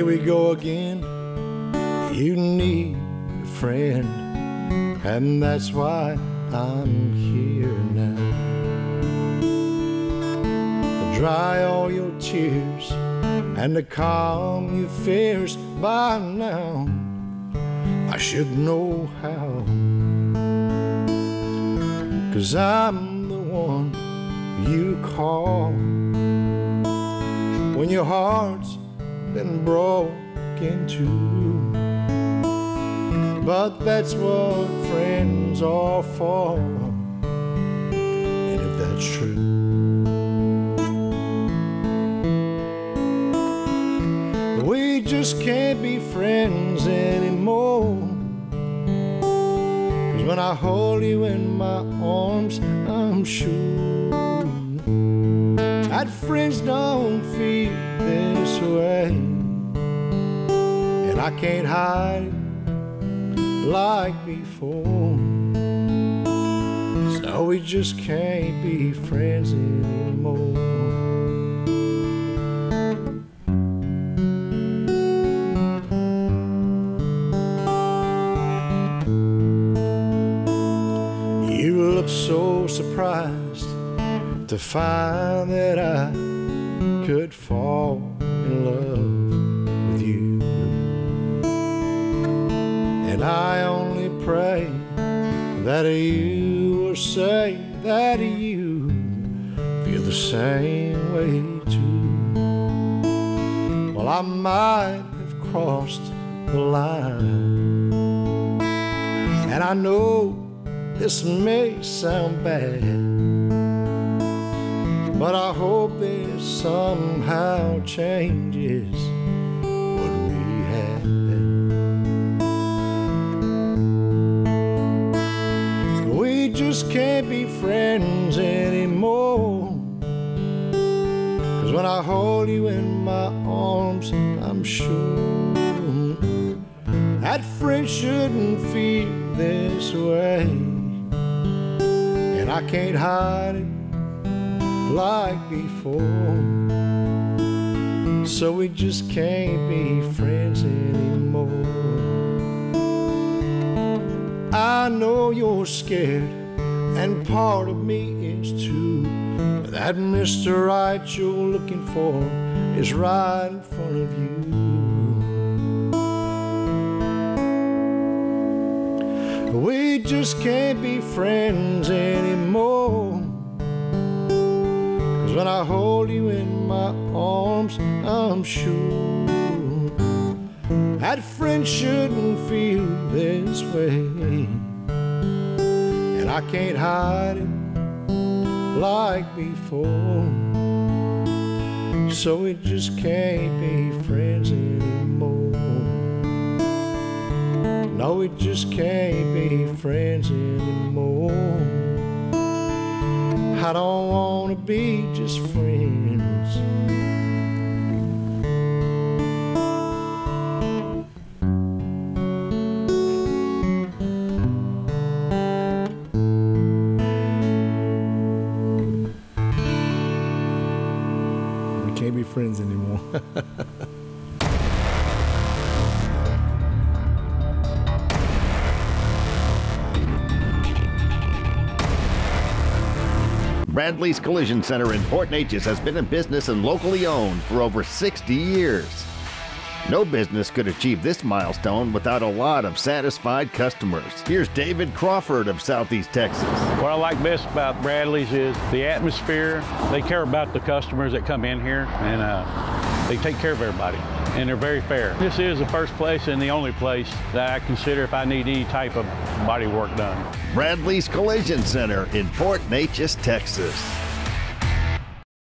Here we go again. You need a friend, and that's why I'm here now. To dry all your tears and to calm your fears by now. I should know how. Cause I'm the one you call when your heart's been broken too. But that's what friends are for. And if that's true, we just can't be friends anymore. Cause when I hold you in my arms, I'm sure that friends don't feel this way. And I can't hide like before. So we just can't be friends anymore. You look so surprised to find that I could fall love with you. And I only pray that you will say that you feel the same way too. Well, I might have crossed the line, and I know this may sound bad. But I hope this somehow changes what we had. We just can't be friends anymore. Cause when I hold you in my arms, I'm sure that friends shouldn't feel this way. And I can't hide it like before. So we just can't be friends anymore. I know you're scared, and part of me is too. But that Mr. Right you're looking for is right in front of you. We just can't be friends anymore. I hold you in my arms, I'm sure that friends shouldn't feel this way. And I can't hide it like before. So we just can't be friends anymore. No, we just can't be friends anymore. I don't wanna be just friends. We can't be friends anymore. Bradley's Collision Center in Port Neches has been in business and locally owned for over 60 years. No business could achieve this milestone without a lot of satisfied customers. Here's David Crawford of Southeast Texas. What I like best about Bradley's is the atmosphere. They care about the customers that come in here, and uh, they take care of everybody, and they're very fair. This is the first place and the only place that I consider if I need any type of body work done. Bradley's Collision Center in Port Neches, Texas.